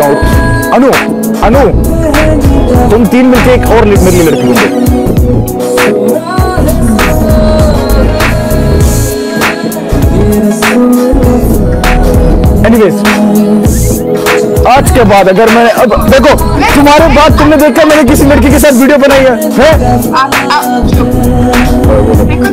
देता हूँ अनु अनु तुम तीन मिलके एक और मेरे लिए लड़की होंगे एनीवेज आज के बाद अगर मैं अब देखो तुम्हारे बाद तुमने देखा मैंने किसी लड़की के साथ वीडियो बनाई है, है?